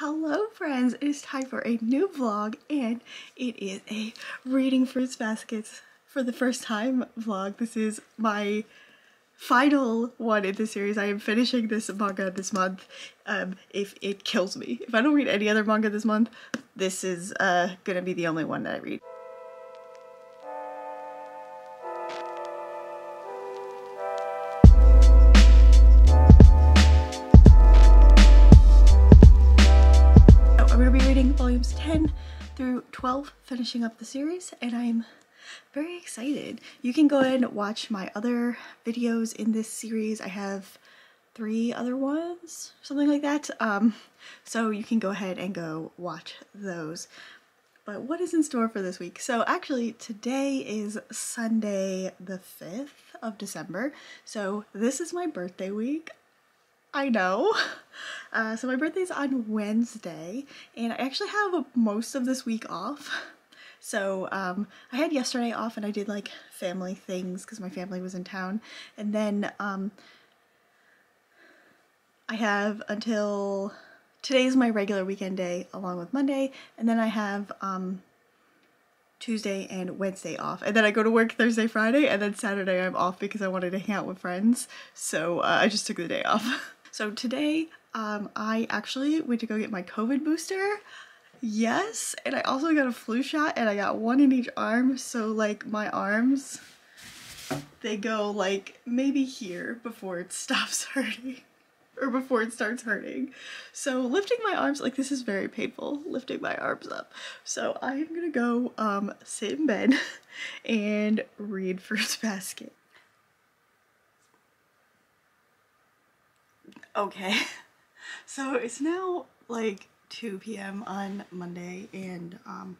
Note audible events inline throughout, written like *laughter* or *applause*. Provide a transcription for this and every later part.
Hello friends, it is time for a new vlog and it is a reading fruits baskets for the first time vlog. This is my final one in the series. I am finishing this manga this month um, if it kills me. If I don't read any other manga this month, this is uh, gonna be the only one that I read. 12, finishing up the series, and I'm very excited. You can go ahead and watch my other videos in this series. I have three other ones, something like that. Um, so you can go ahead and go watch those. But what is in store for this week? So actually today is Sunday the 5th of December. So this is my birthday week. I know. *laughs* Uh, so my birthday's on Wednesday and I actually have most of this week off. *laughs* So um, I had yesterday off and I did like family things because my family was in town. And then um, I have until today's my regular weekend day along with Monday. And then I have um, Tuesday and Wednesday off. And then I go to work Thursday, Friday, and then Saturday I'm off because I wanted to hang out with friends. So uh, I just took the day off. *laughs* So today, um, I actually went to go get my COVID booster. Yes, and I also got a flu shot and I got one in each arm. So like my arms, they go like maybe here before it *laughs* stops hurting or before it starts hurting. So lifting my arms, like this is very painful, lifting my arms up. So I'm gonna go um, sit in bed *laughs* and read Fruits *laughs* Basket. Okay, *laughs* so it's now like 2 p.m. on Monday and um,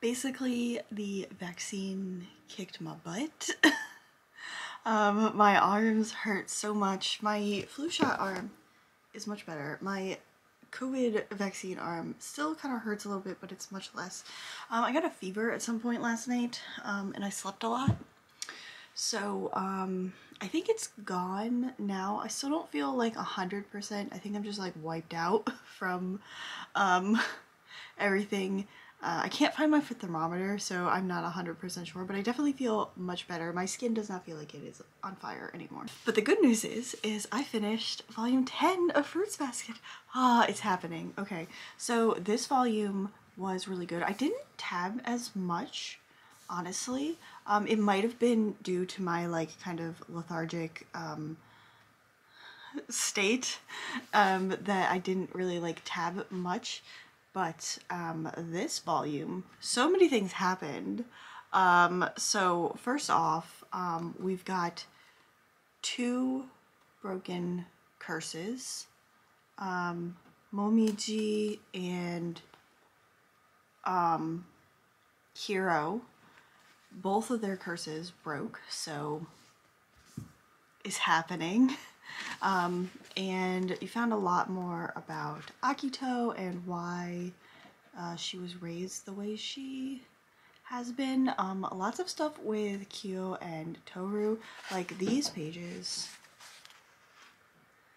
basically the vaccine kicked my butt. *laughs* um, my arms hurt so much. My flu shot arm is much better. My COVID vaccine arm still kind of hurts a little bit, but it's much less. Um, I got a fever at some point last night um, and I slept a lot. So um, I think it's gone now. I still don't feel like a hundred percent. I think I'm just like wiped out *laughs* from um, *laughs* everything. Uh, I can't find my thermometer, so I'm not 100% sure, but I definitely feel much better. My skin does not feel like it is on fire anymore. But the good news is, is I finished volume 10 of Fruits Basket. Ah, it's happening. Okay, so this volume was really good. I didn't tab as much honestly. Um, it might have been due to my like kind of lethargic um, state um, that I didn't really like tab much. But um, this volume, so many things happened. Um, so first off, um, we've got two broken curses. Momiji and Hiro both of their curses broke, so is happening. *laughs* Um, and you found a lot more about Akito and why uh, she was raised the way she has been. Um, lots of stuff with Kyo and Toru, like these pages.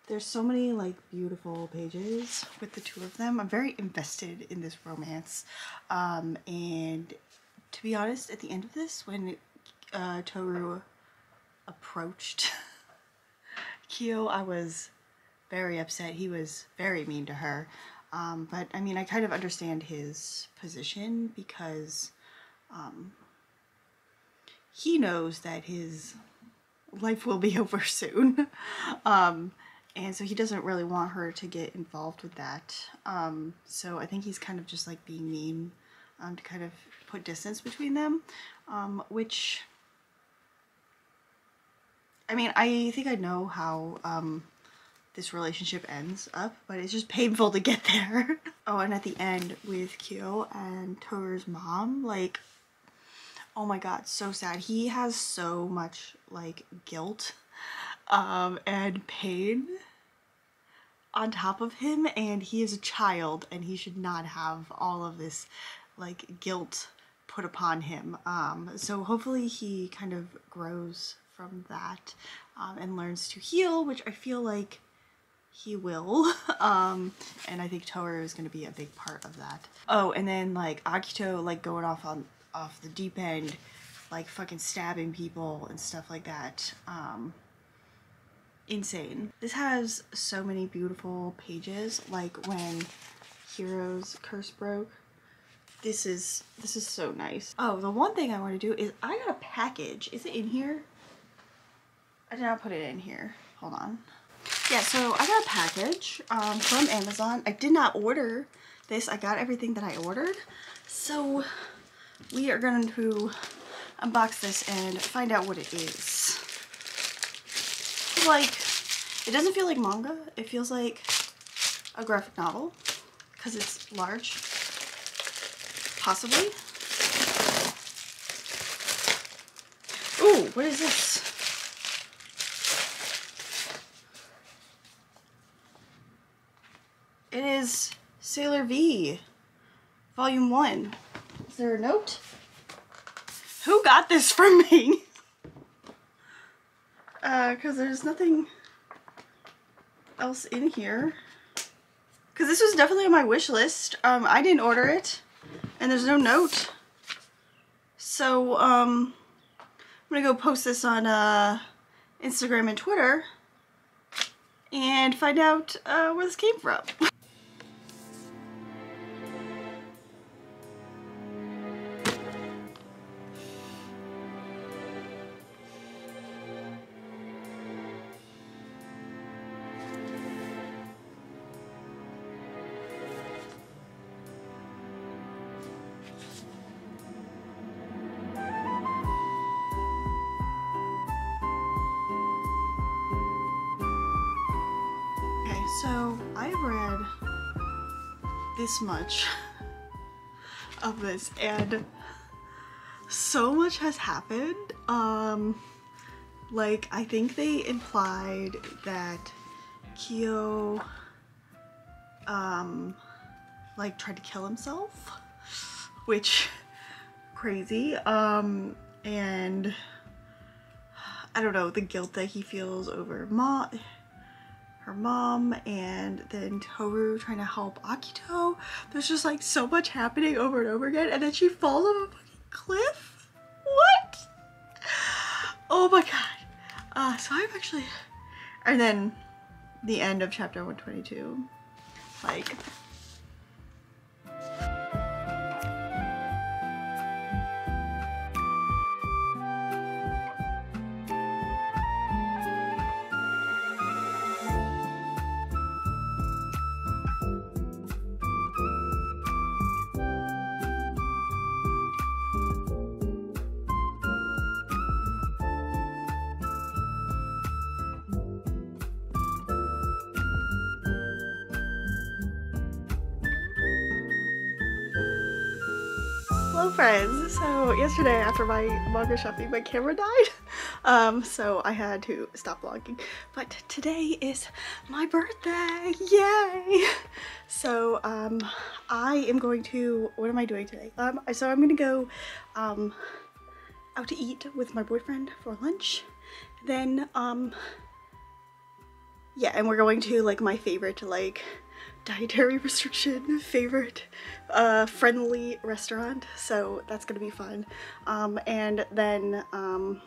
There's so many like beautiful pages with the two of them. I'm very invested in this romance um, and to be honest, at the end of this, when uh, Toru approached *laughs* Kyo, I was very upset. He was very mean to her. Um, but I mean, I kind of understand his position because um, he knows that his life will be *laughs* over soon. um, and so he doesn't really want her to get involved with that. Um, so I think he's kind of just like being mean um, to kind of put distance between them, um, which, I mean, I think I know how um, this relationship ends up, but it's just painful to get *laughs* there. oh, and at the end with Kyo and Toru's mom, like, oh my god, so sad. He has so much, like, guilt um, and pain on top of him and he is a child and he should not have all of this like guilt put upon him. Um, so hopefully he kind of grows from that um, and learns to heal, which I feel like he will. *laughs* Um, and I think Toru is going to be a big part of that. Oh, and then like Akito like going off on off the deep end, like fucking stabbing people and stuff like that. Um, insane. This has so many beautiful pages, like when Hiro's curse broke. This is this is so nice. Oh, the one thing I want to do is I got a package. Is it in here? I did not put it in here. Hold on. Yeah, so I got a package um, from Amazon. I did not order this. I got everything that I ordered. So we are going to unbox this and find out what it is. Like, it doesn't feel like manga. It feels like a graphic novel because it's large. Possibly. Ooh, what is this? It is Sailor V, Volume 1. Is there a note? Who got this *laughs* from me? Uh, cause there's nothing else in here. Cause this was definitely on my wish list. Um, I didn't order it. And there's no note. So, um, I'm gonna go post this on, uh, Instagram and Twitter and find out, uh, where this came from. *laughs* I've read this much of this and so much has happened. Um, like I think they implied that Kyo um like tried to kill himself, which crazy. Um, and I don't know the guilt that he feels over Ma her mom and then Toru trying to help Akito. There's just like so much happening over and over again and then she falls off a fucking cliff? What? Oh my god. Uh, so I'm actually... And then the end of chapter 122. Like... Friends! So yesterday after my manga shopping my camera died. *laughs* Um so I had to stop vlogging. But today is my birthday. Yay! *laughs* So um I am going to what am I doing today? Um so I'm gonna go um out to eat with my boyfriend for lunch. Then um yeah and we're going to like my favorite like dietary *laughs* restriction favorite uh, friendly restaurant. So that's gonna be fun. Um, and then um,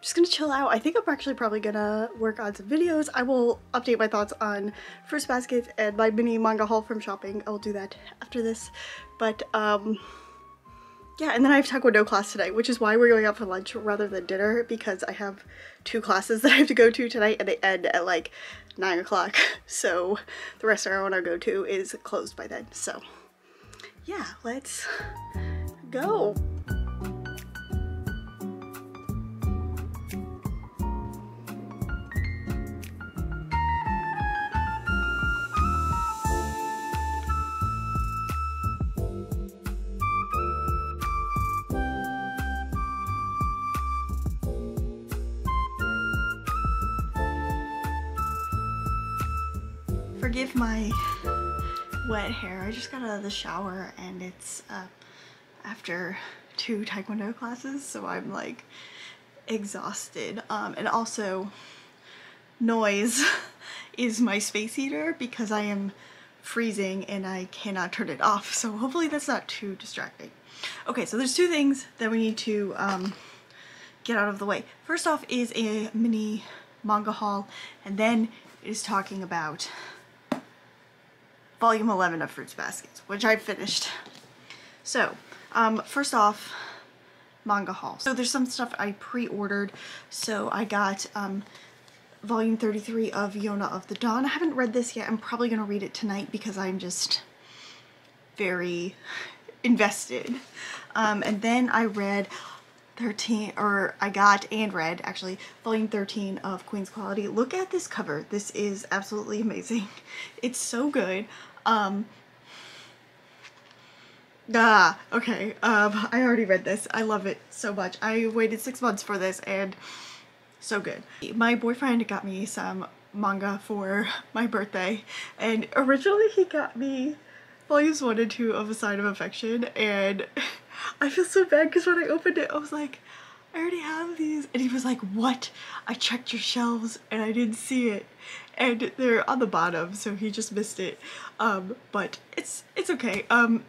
just gonna chill out. I think I'm actually probably gonna work on some videos. I will update my thoughts on Fruits Basket and my mini manga haul from shopping. I will do that after this. But um yeah, and then I have Taekwondo class tonight, which is why we're going out for lunch rather than dinner because I have two classes *laughs* that I have to go to tonight and they end at like 9 o'clock. *laughs* So the restaurant I want to go to is closed by then. So yeah, let's go. My wet hair. I just got out of the shower and it's uh, after two taekwondo classes so I'm like exhausted um, and also noise *laughs* is my space heater because I am freezing and I cannot turn it off. So hopefully that's not too distracting. Okay, so there's two things that we need to um, get out of the way. First off is a mini manga haul and then is talking about volume 11 of Fruits Baskets, which I finished. So, um, first off, manga haul. So there's some stuff I pre-ordered. So I got um, volume 33 of Yona of the Dawn. I haven't read this yet. I'm probably going to read it tonight because I'm just very invested. Um, and then I read 13, or I got and read actually, volume 13 of Queen's Quality. Look at this cover. This is absolutely amazing. *laughs* It's so good. Um, Ah, okay. Um, I already read this. I love it so much. I waited six months for this and so good. My boyfriend got me some manga for my birthday and originally he got me volumes one and two of A Sign of Affection and *laughs* I feel so bad because when I opened it I was like I already have these and he was like what I checked your shelves and I didn't see it and they're on the bottom so he just missed it um but it's it's okay um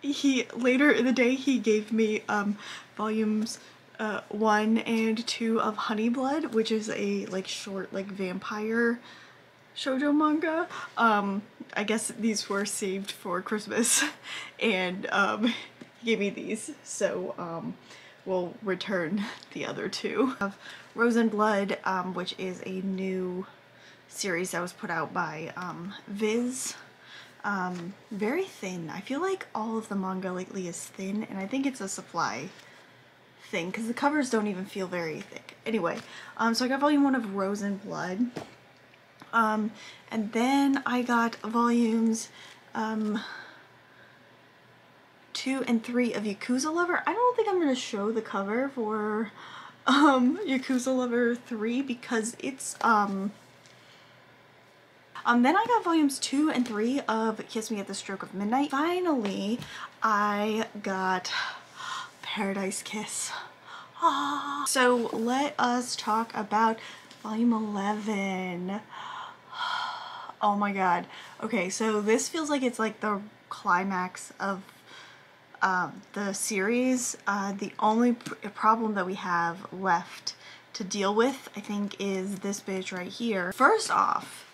he later in the day he gave me um volumes uh, one and two of Honey Blood, which is a like short like vampire shoujo manga. Um, I guess these were saved for Christmas *laughs* and um, he gave me these. So um, we'll return *laughs* the other two. Of Rose and Blood, um, which is a new series that was put out by um, Viz um, very thin. I feel like all of the manga lately is thin and I think it's a supply thing because the covers don't even feel very thick. Anyway, um, so I got volume one of Rose and Blood. Um, and then I got volumes um, two and three of Yakuza Lover. I don't think I'm going to show the cover for um, Yakuza Lover 3 because it's um, um, then I got volumes two and three of Kiss Me at the Stroke of Midnight. Finally, I got Paradise Kiss. Ah. So let us talk about volume 11. *sighs* Oh my god. Okay, so this feels like it's like the climax of um, the series. Uh, the only pr problem that we have left to deal with, I think, is this bitch right here. First off,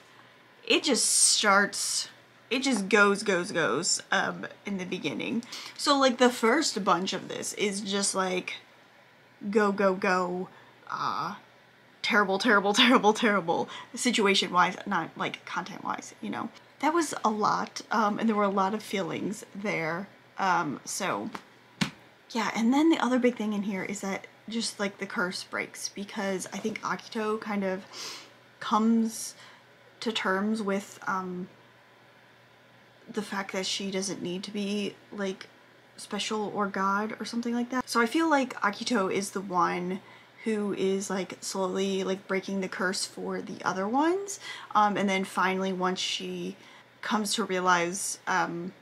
it just starts it just goes goes goes um in the beginning. So like the first bunch of this is just like go go go uh terrible terrible *laughs* terrible terrible situation wise not like content wise you know? That was a lot um and there were a lot of feelings there um so yeah and then the other big thing in here is that just like the curse breaks because I think Akito kind of comes to terms with um, the fact that she doesn't need to be like special or god or something like that. So I feel like Akito is the one who is like slowly like breaking the curse for the other ones um, and then finally once she comes to realize um,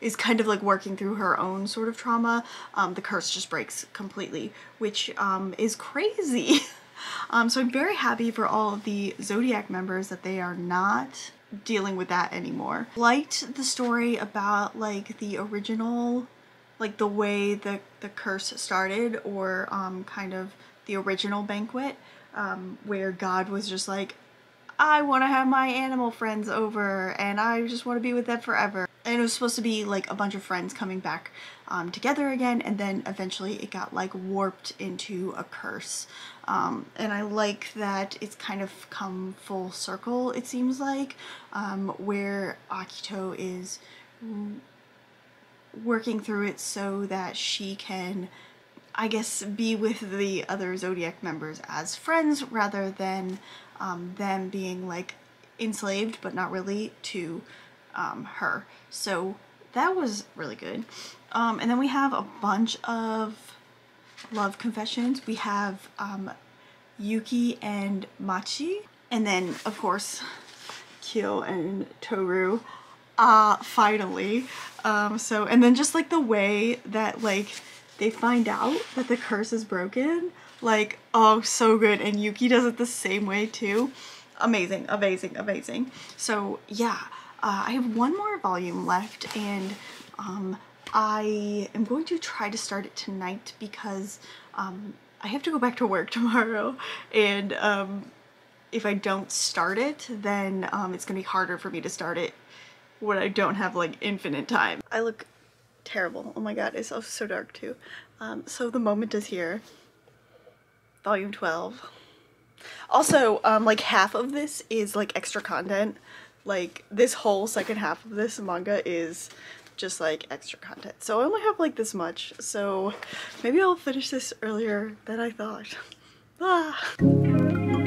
is kind of like working through her own sort of trauma um, the curse just breaks completely which um, is crazy *laughs* Um, so I'm very happy for all of the Zodiac members that they are not dealing with that anymore. Liked the story about like the original, like the way the, the curse started or um, kind of the original banquet um, where God was just like, I want to have my animal friends over and I just want to be with them forever. And it was supposed to be like a bunch of friends coming back um, together again and then eventually it got like warped into a curse. Um, and I like that it's kind of come full circle it seems like um, where Akito is working through it so that she can I guess be with the other Zodiac members as friends rather than um, them being like enslaved but not really to um, her. So that was really good. Um, and then we have a bunch of love confessions. We have um, Yuki and Machi. And then, of course, Kyo and Toru. Uh, finally. Um, so, and then just like the way that like they find out that the curse is broken. Like, oh, so good. And Yuki does it the same way too. amazing, amazing, amazing. So yeah, uh, I have one more volume left and um, I am going to try to start it tonight because um, I have to go back to work *laughs* tomorrow and um, if I don't start it then um, it's gonna be harder for me to start it when I don't have like infinite time. I look terrible. Oh my god, it's so, so dark too. Um, so the moment is here. Volume 12. Also, um, like half of this is like extra content. Like this whole second half of this manga is just like extra content. So I only have like this much. So maybe I'll finish this earlier than I thought. Ah.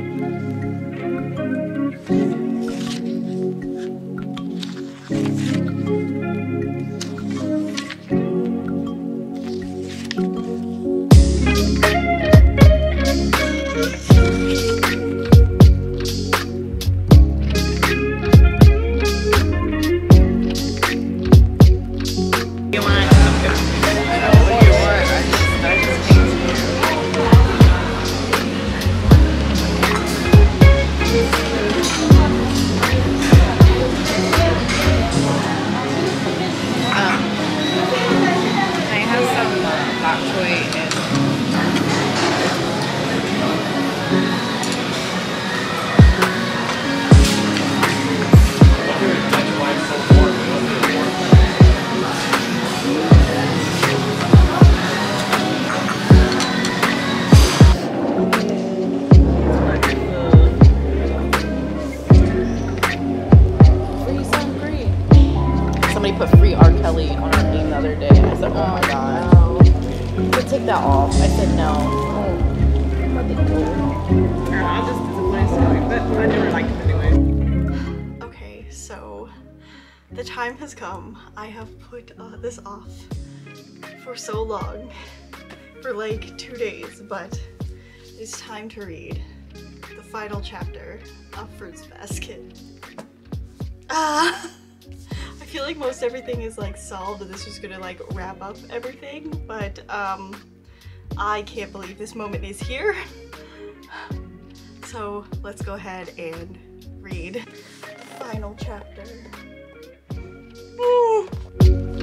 Put uh, this off for so long, for like two days, but it's time to read the final chapter of Fruits Basket. Ah! *laughs* I feel like most everything is like solved and this was gonna like wrap up everything, but um, I can't believe this moment is here. *sighs* So let's go ahead and read the final chapter.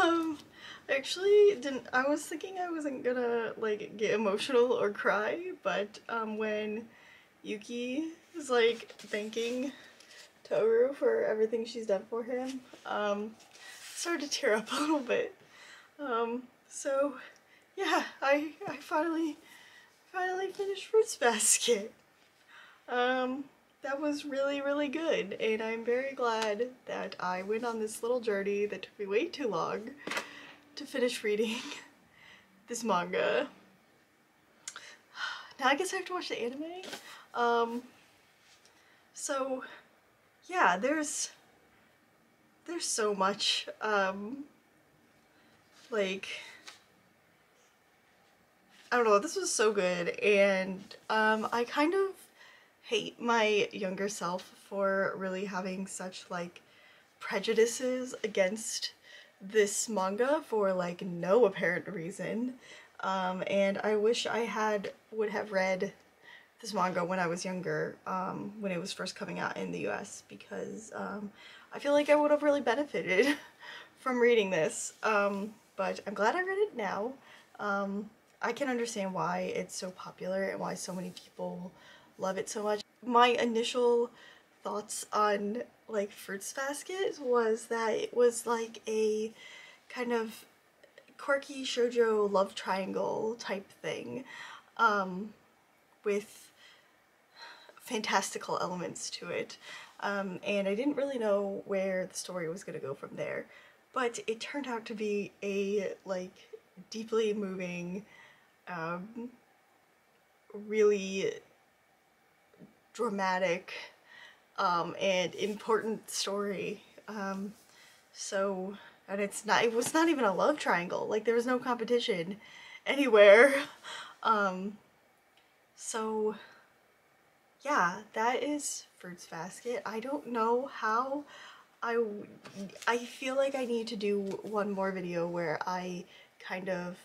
Um, I actually didn't, I was thinking I wasn't gonna like get emotional or cry, but um, when Yuki is like thanking Toru for everything she's done for him, um, started to tear up *laughs* a little bit. Um, so yeah, I, I finally, finally finished Fruits Basket. Um, that was really, really good. And I'm very glad that I went on this little journey that took me way too long to finish reading *laughs* this manga. *sighs* Now I guess I have to watch the anime. Um, so yeah, there's there's so much um, like I don't know, this was so good and um, I kind of hate my younger self for really having such like prejudices against this manga for like no apparent reason. Um, and I wish I had would have read this manga when I was younger um, when it was first coming out in the US because um, I feel like I would have really benefited *laughs* from reading this. Um, but I'm glad I read it now. Um, I can understand why it's so popular and why so many people love it so much. My initial thoughts on like Fruits Basket was that it was like a kind of quirky shoujo love triangle type thing um, with fantastical elements to it. Um, and I didn't really know where the story was going to go from there. But it turned out to be a like deeply moving, um, really dramatic um, and important story. Um, so and it's not it was not even a love triangle. Like there was no competition anywhere. *laughs* Um so yeah that is fruits basket. I don't know how i i feel like i need to do one more video where i kind of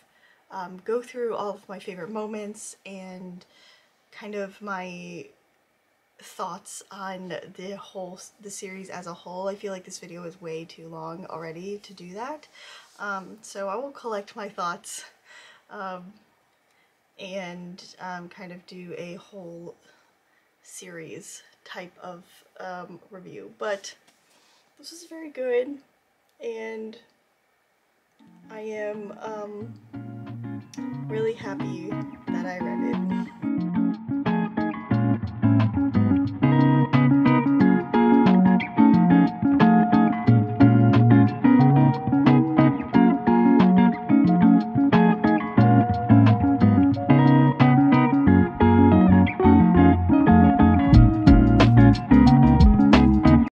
um, go through all of my favorite moments and kind of my thoughts on the whole the series as a whole. I feel like this video is way too long already to do that. Um, so I will collect my thoughts um, and um, kind of do a whole series type of um, review. But this is very good and I am um, really happy that I read it.